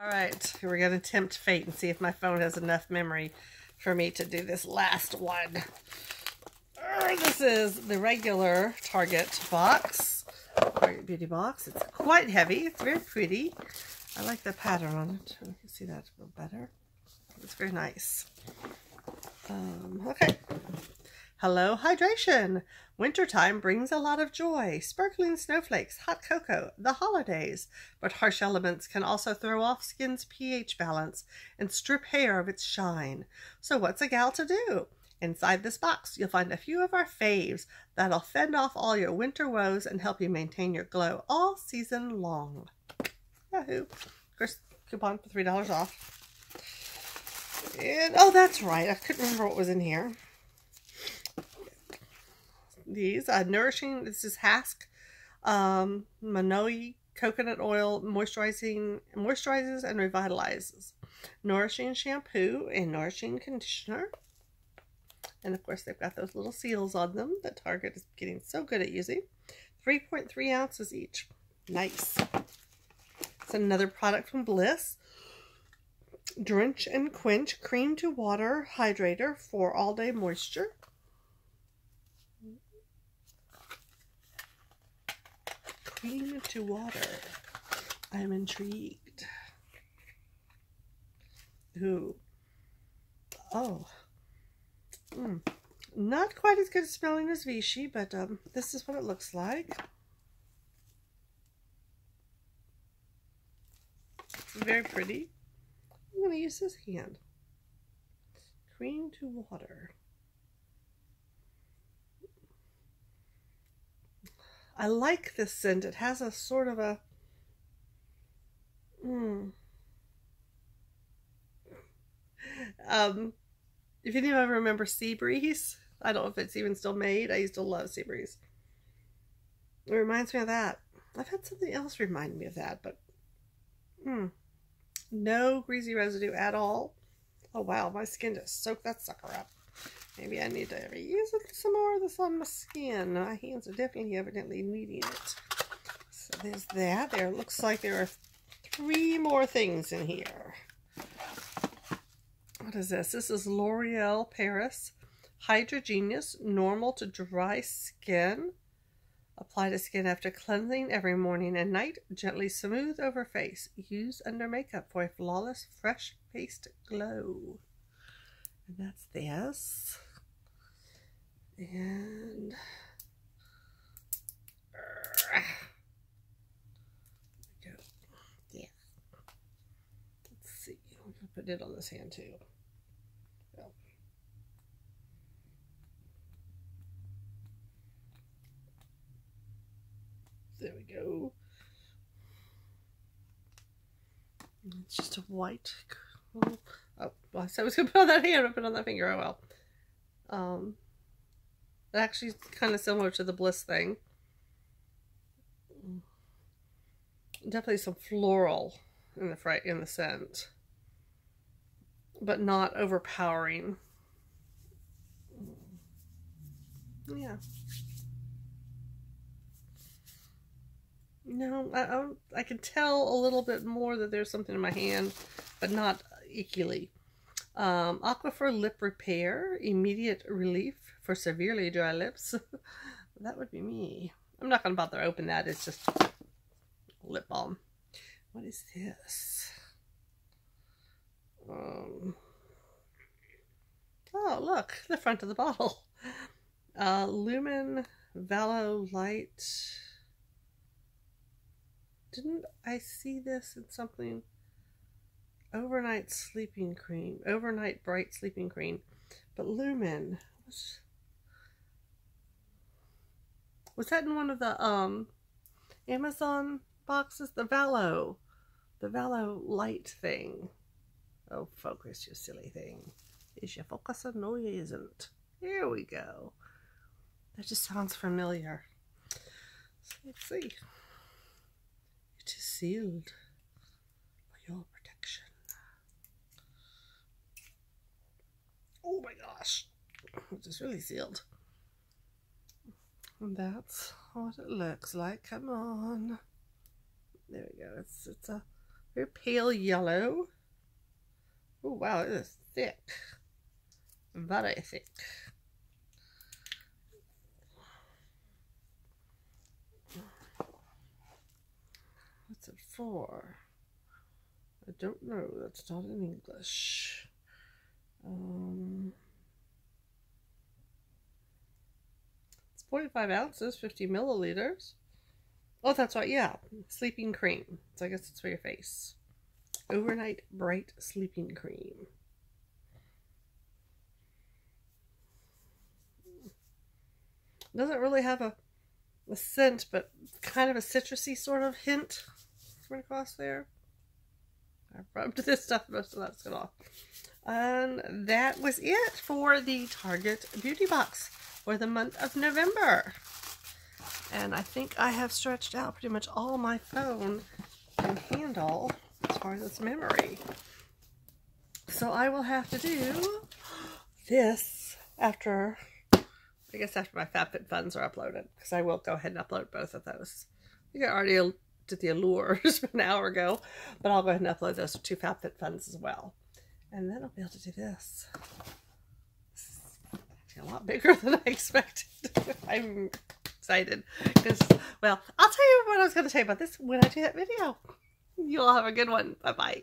All right, we're going to tempt fate and see if my phone has enough memory for me to do this last one. This is the regular Target box, Target Beauty box. It's quite heavy. It's very pretty. I like the pattern on it. You can see that a little better. It's very nice. Um, okay. Hello, hydration. Wintertime brings a lot of joy. Sparkling snowflakes, hot cocoa, the holidays. But harsh elements can also throw off skin's pH balance and strip hair of its shine. So what's a gal to do? Inside this box, you'll find a few of our faves that'll fend off all your winter woes and help you maintain your glow all season long. Yahoo. Of course, coupon for $3 off. And, oh, that's right. I couldn't remember what was in here. These, uh, Nourishing, this is Hask um, Monoi coconut oil moisturizing, moisturizes and revitalizes. Nourishing shampoo and nourishing conditioner. And of course, they've got those little seals on them that Target is getting so good at using. 3.3 ounces each. Nice. It's another product from Bliss. Drench and Quench Cream to Water Hydrator for all day moisture. Cream to water. I'm intrigued. Ooh. Oh. Mm. Not quite as good smelling as Vichy, but um, this is what it looks like. Very pretty. I'm going to use this hand. Cream to water. I like this scent. It has a sort of a... Mm. Um, if any of you remember Seabreeze, I don't know if it's even still made. I used to love Seabreeze. It reminds me of that. I've had something else remind me of that, but hmm. No greasy residue at all. Oh wow, my skin just soaked that sucker up. Maybe I need to reuse some more of this on my skin. My hands are definitely evidently needing it. So there's that. There looks like there are three more things in here. What is this? This is L'Oreal Paris Hydrogenius Normal to Dry Skin. Apply to skin after cleansing every morning and night. Gently smooth over face. Use under makeup for a flawless, fresh faced glow. And that's this. And go. Yeah. Let's see. I'm gonna put it on this hand too. There we go. It's just a white. Oh, well, I said I was going to put on that hand, I put on that finger. Oh well. Um, actually kind of similar to the Bliss thing. Definitely some floral in the fright in the scent, but not overpowering. Yeah. No, I, I, I can tell a little bit more that there's something in my hand, but not equally. Um, Aquaphor Lip Repair, immediate relief for severely dry lips. that would be me. I'm not going to bother open that. It's just lip balm. What is this? Um, oh, look, the front of the bottle. Uh, Lumen Valo Light didn't I see this in something? Overnight sleeping cream. Overnight bright sleeping cream. But Lumen. Was, was that in one of the um Amazon boxes? The Valo. The Valo light thing. Oh, focus, you silly thing. Is you focusing? No, you isn't. Here we go. That just sounds familiar. So let's see. It is sealed for your protection. Oh my gosh. It is really sealed. That's what it looks like. Come on. There we go. It's it's a Very pale yellow. Oh, wow, it is thick. Very thick. What's it for? I don't know. That's not in English. 45 ounces, 50 milliliters. Oh, that's right. Yeah. Sleeping cream. So I guess it's for your face. Overnight Bright Sleeping Cream. Doesn't really have a, a scent, but kind of a citrusy sort of hint coming across there. I rubbed this stuff, most of that's gone off. And that was it for the Target Beauty Box for the month of November. And I think I have stretched out pretty much all my phone can handle as far as its memory. So I will have to do this after, I guess after my FabFitFuns are uploaded, because I will go ahead and upload both of those. I think I already did the Allures an hour ago, but I'll go ahead and upload those two FabFitFuns as well. And then I'll be able to do this. Lot bigger than I expected. I'm excited because, well, I'll tell you what I was going to tell you about this when I do that video. You all have a good one. Bye-bye.